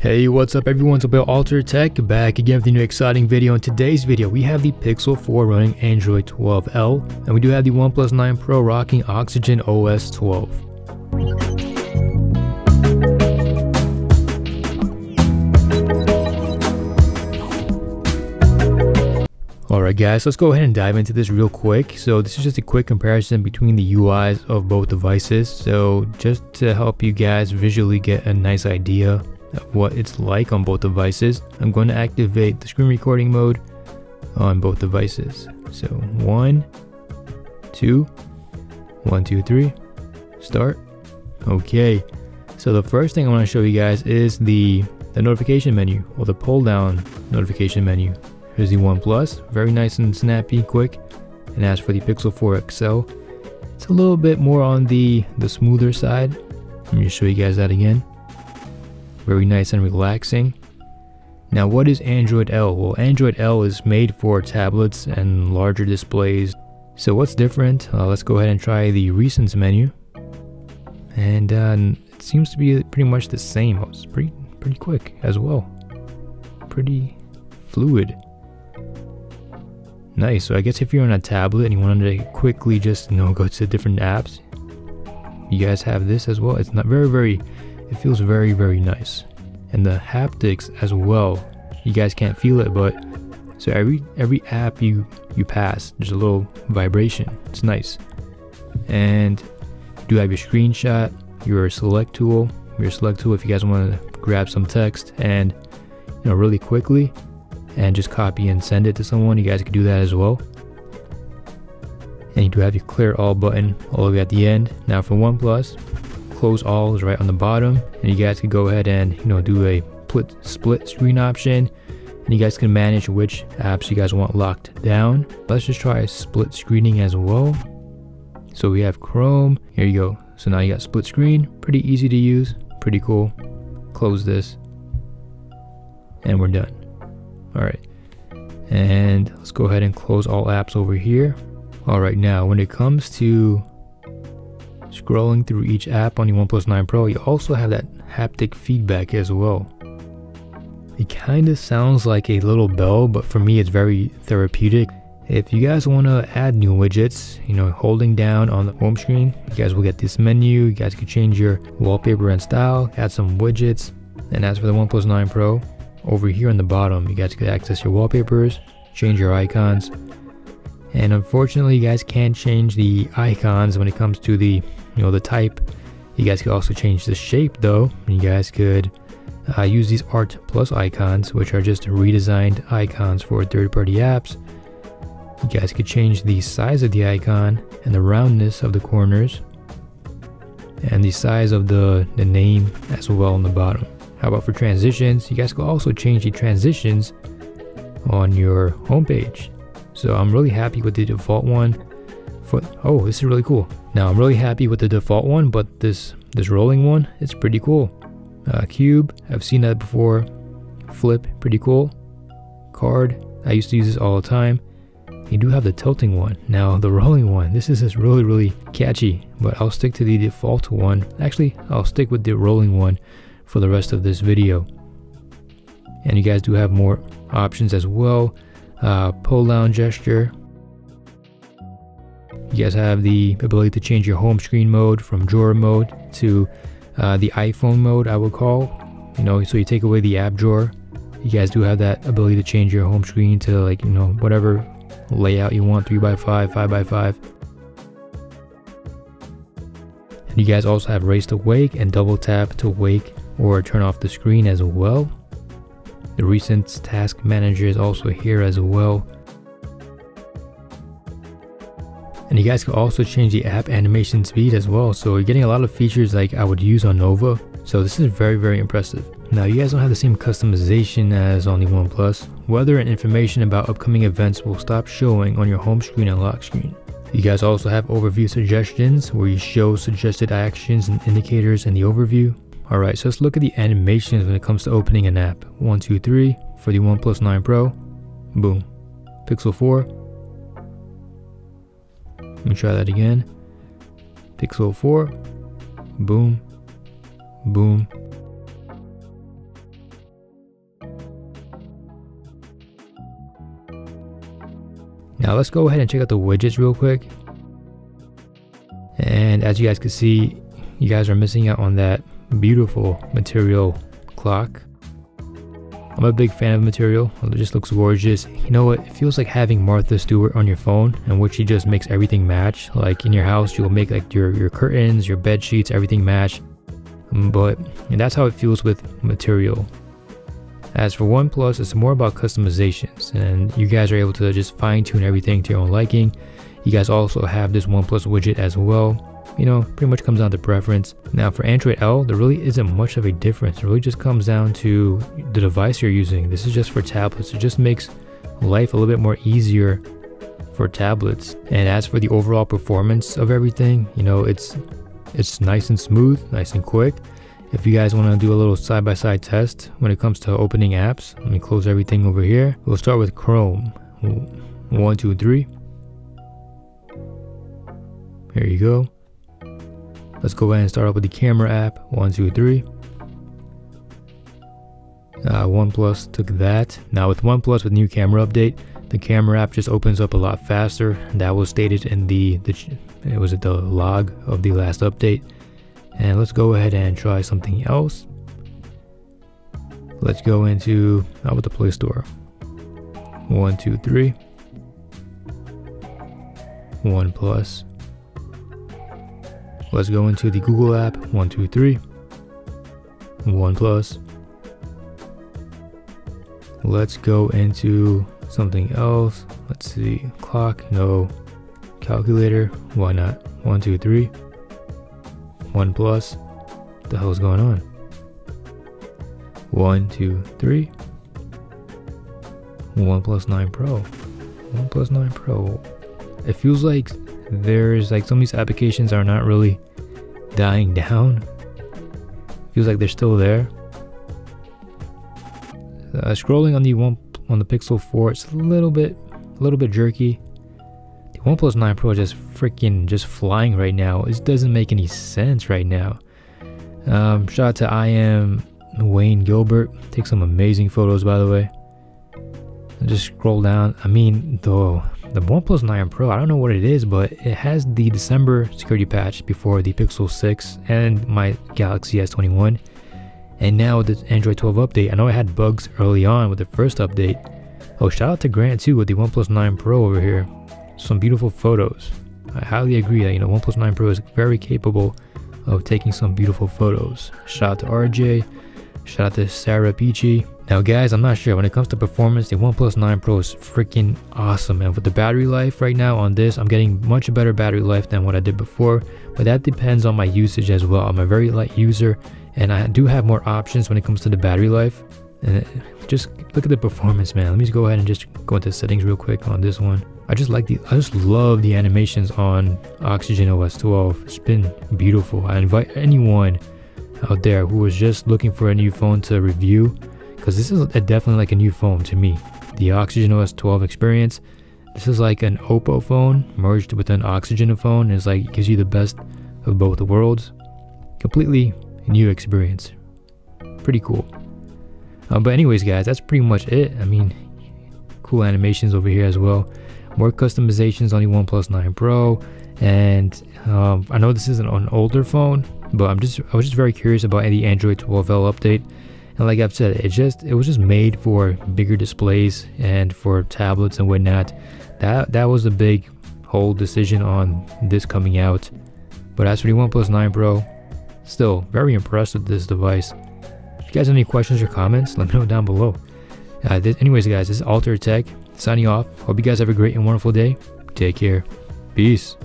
Hey, what's up everyone? It's Bill Altered Tech back again with a new exciting video. In today's video, we have the Pixel 4 running Android 12L, and we do have the OnePlus 9 Pro rocking Oxygen OS 12. Alright guys, let's go ahead and dive into this real quick. So this is just a quick comparison between the UIs of both devices. So just to help you guys visually get a nice idea of what it's like on both devices. I'm going to activate the screen recording mode on both devices. So one, two, one, two, three, start. Okay, so the first thing I want to show you guys is the, the notification menu or the pull down notification menu. Here's the OnePlus, very nice and snappy, quick. And as for the Pixel 4 XL, it's a little bit more on the, the smoother side. Let me show you guys that again very nice and relaxing. Now what is Android L? Well Android L is made for tablets and larger displays. So what's different? Uh, let's go ahead and try the recents menu. And uh, it seems to be pretty much the same. Oh, it's pretty, pretty quick as well. Pretty fluid. Nice, so I guess if you're on a tablet and you wanted to quickly just, you know, go to different apps, you guys have this as well. It's not very, very it feels very, very nice. And the haptics as well. You guys can't feel it, but so every every app you you pass, there's a little vibration. It's nice. And do have your screenshot, your select tool, your select tool if you guys want to grab some text and you know really quickly and just copy and send it to someone. You guys can do that as well. And you do have your clear all button all the way at the end. Now for OnePlus, close all is right on the bottom and you guys can go ahead and you know do a split split screen option and you guys can manage which apps you guys want locked down. Let's just try split screening as well. So we have chrome. Here you go. So now you got split screen. Pretty easy to use. Pretty cool. Close this. And we're done. All right. And let's go ahead and close all apps over here. All right. Now when it comes to Scrolling through each app on the OnePlus 9 Pro, you also have that haptic feedback as well. It kind of sounds like a little bell, but for me it's very therapeutic. If you guys want to add new widgets, you know, holding down on the home screen, you guys will get this menu. You guys can change your wallpaper and style, add some widgets. And as for the OnePlus 9 Pro, over here on the bottom, you guys can access your wallpapers, change your icons. And unfortunately, you guys can't change the icons when it comes to the you know the type. You guys could also change the shape though. You guys could uh, use these art plus icons which are just redesigned icons for third-party apps. You guys could change the size of the icon and the roundness of the corners and the size of the, the name as well on the bottom. How about for transitions? You guys could also change the transitions on your homepage. So i'm really happy with the default one for oh this is really cool now I'm really happy with the default one, but this this rolling one, it's pretty cool. Uh, cube, I've seen that before. Flip, pretty cool. Card, I used to use this all the time. You do have the tilting one. Now the rolling one, this is just really really catchy, but I'll stick to the default one. Actually, I'll stick with the rolling one for the rest of this video. And you guys do have more options as well. Uh, pull down gesture, you guys have the ability to change your home screen mode from drawer mode to uh, the iPhone mode, I would call. You know, so you take away the app drawer. You guys do have that ability to change your home screen to like, you know, whatever layout you want 3x5, 5x5. And you guys also have raise to wake and double tap to wake or turn off the screen as well. The recent task manager is also here as well. You guys can also change the app animation speed as well. So you're getting a lot of features like I would use on Nova. So this is very, very impressive. Now you guys don't have the same customization as on the OnePlus. Weather and information about upcoming events will stop showing on your home screen and lock screen. You guys also have overview suggestions where you show suggested actions and indicators in the overview. Alright, so let's look at the animations when it comes to opening an app. 1, 2, 3 for the OnePlus 9 Pro. Boom. Pixel 4 let me try that again. Pixel 4. Boom. Boom. Now let's go ahead and check out the widgets real quick. And as you guys can see, you guys are missing out on that beautiful material clock. I'm a big fan of material. It just looks gorgeous. You know what? It feels like having Martha Stewart on your phone in which she just makes everything match. Like in your house, you'll make like your, your curtains, your bed sheets, everything match. Mm, but and that's how it feels with material. As for OnePlus, it's more about customizations and you guys are able to just fine tune everything to your own liking. You guys also have this OnePlus widget as well. You know, pretty much comes down to preference. Now for Android L, there really isn't much of a difference. It really just comes down to the device you're using. This is just for tablets. It just makes life a little bit more easier for tablets. And as for the overall performance of everything, you know, it's it's nice and smooth, nice and quick. If you guys want to do a little side-by-side -side test when it comes to opening apps, let me close everything over here. We'll start with Chrome. One, two, three. Here you go. Let's go ahead and start up with the camera app. One, two, three. Uh, OnePlus took that. Now with OnePlus with new camera update, the camera app just opens up a lot faster. That was stated in the, the it was at the log of the last update. And let's go ahead and try something else. Let's go into how about the Play Store? One, two, three. OnePlus. Let's go into the Google app. One, two, three. OnePlus. Let's go into something else. Let's see. Clock, no. Calculator, why not? One, two, three. OnePlus. What the hell's going on? One, two, three. OnePlus 9 Pro. OnePlus 9 Pro. It feels like there's like some of these applications are not really dying down. Feels like they're still there. Uh, scrolling on the one on the Pixel 4, it's a little bit, a little bit jerky. The OnePlus 9 Pro just freaking just flying right now. It doesn't make any sense right now. Um, shout out to I am Wayne Gilbert. Take some amazing photos, by the way. just scroll down. I mean, though the OnePlus 9 Pro, I don't know what it is, but it has the December security patch before the Pixel 6 and my Galaxy S21. And now with the Android 12 update. I know I had bugs early on with the first update. Oh, shout out to Grant too with the OnePlus 9 Pro over here. Some beautiful photos. I highly agree that you know OnePlus 9 Pro is very capable of taking some beautiful photos. Shout out to RJ. Shout out to Sarah Peachy. Now guys, I'm not sure. When it comes to performance, the OnePlus 9 Pro is freaking awesome. And with the battery life right now on this, I'm getting much better battery life than what I did before. But that depends on my usage as well. I'm a very light user and I do have more options when it comes to the battery life. And just look at the performance, man. Let me just go ahead and just go into settings real quick on this one. I just like the, I just love the animations on Oxygen OS 12. It's been beautiful. I invite anyone out there who is just looking for a new phone to review because this is definitely like a new phone to me. The Oxygen OS 12 experience. This is like an Oppo phone merged with an Oxygen phone. It's like it gives you the best of both worlds. Completely new experience. Pretty cool. Uh, but anyways, guys, that's pretty much it. I mean, cool animations over here as well. More customizations on the OnePlus 9 Pro, and um, I know this isn't an older phone, but I'm just I was just very curious about the Android 12L update and like I've said, it just it was just made for bigger displays and for tablets and whatnot. That that was a big whole decision on this coming out. But as for the OnePlus 9 Pro, still very impressed with this device. If you guys have any questions or comments, let me know down below. Uh, this, anyways, guys, this is Altered Tech signing off. Hope you guys have a great and wonderful day. Take care. Peace.